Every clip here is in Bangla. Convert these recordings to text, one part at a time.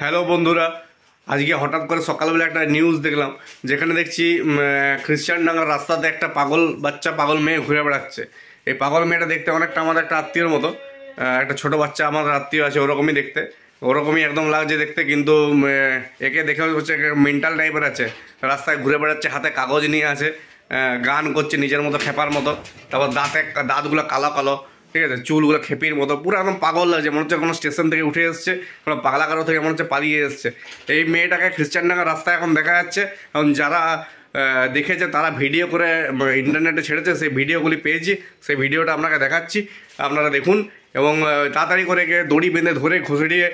হ্যালো বন্ধুরা, আজকে হঠাৎ করে সকালবেলা একটা নিউজ দেখলাম, যেখানে দেখছি খ্রিস্টান খ্রিস্টানডাঙ্গার রাস্তাতে একটা পাগল, বাচ্চা পাগল মেয়ে ঘুরে বেড়াচ্ছে। এই পাগল মেয়েটা দেখতে অনেকটা আমাদের একটা আত্মীয়র মতো একটা ছোট বাচ্চা আমাদের আত্মীয় আছে ওরকমই দেখতে। ওরকমই একদম লাগছে দেখতে, কিন্তু একে দেখে হচ্ছে মেন্টাল টাইপের আছে। রাস্তায় ঘুরে বেড়াচ্ছে, হাতে কাগজ নিয়ে আছে গান করছে, নিজের মতো খেপার মতো, তারপর দাঁতে, দাঁতগুলো কালো কালো। ঠিক আছে, চুলগুলো খেপির মতো, পুরো একদম পাগল লাগছে, মনে হচ্ছে কোনো স্টেশন থেকে উঠে এসছে, কোনো পাগলাকারো থেকে মনে হচ্ছে পালিয়ে এসছে। এই মেয়েটাকে খ্রিস্টান খ্রিস্টানডাঙ্গা রাস্তায় এখন দেখা যাচ্ছে এবং যারা দেখেছে তারা ভিডিও করে ইন্টারনেটে ছেড়েছে, সেই ভিডিওগুলি পেয়েছি, সেই ভিডিওটা আপনাকে দেখাচ্ছি, আপনারা দেখুন, এবং তাড়াতাড়ি করে একে দড়ি বেঁধে ধরে ঘষড়িয়ে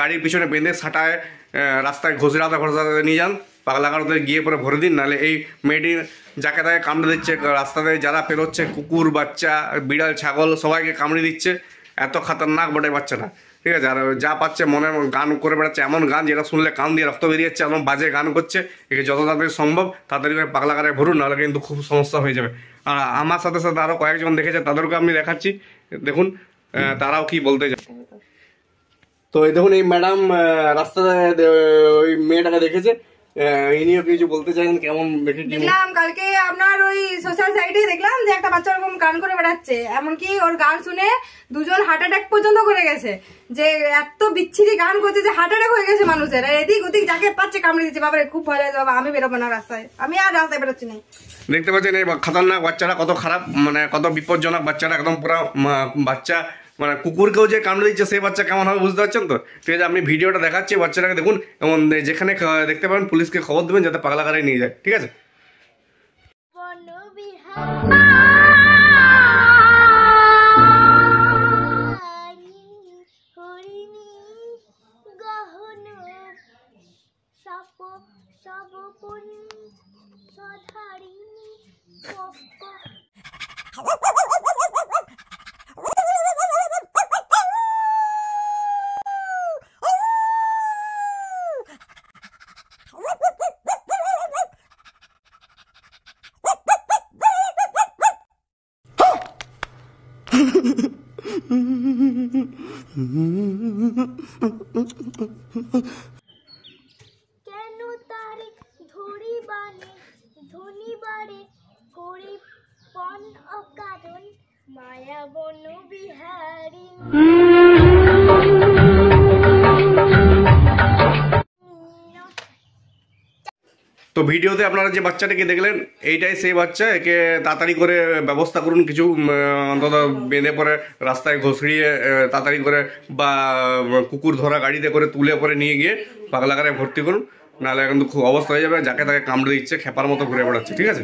গাড়ির পিছনে বেঁধে সাটায় রাস্তায় ঘষড়াতে ঘষড়াতে নিয়ে যান। পাগলাকারোতে গিয়ে পরে ভরে দিন নাহলে এই মেয়েটি যাকে তাকে কামড়ে দিচ্ছে রাস্তাতে যারা পেরোচ্ছে কুকুর বাচ্চা বিড়াল ছাগল সবাইকে কামড়ে দিচ্ছে এত খাতারনাক বটে বাচ্চাটা। ঠিক আছে? আর যা পাচ্ছে মনে গান করে বেড়াচ্ছে এমন গান যেটা শুনলে কান দিয়ে রক্ত বেরিয়ে যাচ্ছে এমন বাজে গান করছে একে যত তাড়াতাড়ি সম্ভব তাড়াতাড়ি করে পাগলা কারে ভরুন নাহলে কিন্তু খুব সমস্যা হয়ে যাবে। আর আমার সাথে সাথে আরও কয়েকজন দেখেছে তাদেরকে আমি দেখাচ্ছি। দেখুন তারাও কি বলতে চায়। তো এই দেখুন এই ম্যাডাম রাস্তায় ওই মেয়েটাকে দেখেছে। ইনিও কিছু বলতে চাইছেন কেমন দেখলাম কালকে আপনার ওই সোশ্যাল সাইটে দেখলাম যে একটা বাচ্চা ওরকম গান করে বেড়াচ্ছে। এমনকি ওর গান শুনে দুজন হার্ট অ্যাটাক পর্যন্ত করে গেছে। যে এত বিচ্ছিরি গান করছে যে হার্ট অ্যাটাক হয়ে গেছে মানুষের। এদিক ওদিক যাকে পাচ্ছে কামড়ে দিচ্ছে। বাবারে খুব ভয় লাগে বাবা আমি বেরোবো না রাস্তায়। আমি আর রাস্তায় বেরোচ্ছি না। দেখতে পাচ্ছেন এই খতরনাক বাচ্চারা কত খারাপ মানে কত বিপজ্জনক বাচ্চারা। একদম পুরো বাচ্চা মানে কুকুরকেও যে কামড়ে দিচ্ছে, সেই বাচ্চা কেমন হবে বুঝতে পারছেন তো? ঠিক আছে, আপনি ভিডিওটা দেখাচ্ছি, বাচ্চাটাকে দেখুন, এবং যেখানে দেখতে পাবেন, পুলিশকে খবর দেবেন যাতে পাগলা গাড়ি নিয়ে যায়, ঠিক আছে? সধারিণী কেন তারে ধরিবানে ধনিবারে করি পণ অকারণ মায়া বন বিহারী তো ভিডিওতে আপনারা যে বাচ্চাটাকে দেখলেন, এইটাই সেই বাচ্চা, একে তাড়াতাড়ি করে ব্যবস্থা করুন, কিছু অন্তত বেঁধে পরে রাস্তায় ঘষড়িয়ে তাড়াতাড়ি করে বা কুকুর ধরা গাড়িতে করে তুলে পরে নিয়ে গিয়ে পাগলাগারে ভর্তি করুন, নাহলে কিন্তু খুব অবস্থা হয়ে যাবে, যাকে তাকে কামড়ে দিচ্ছে, খেপার মতো ঘুরে বেড়াচ্ছে, ঠিক আছে?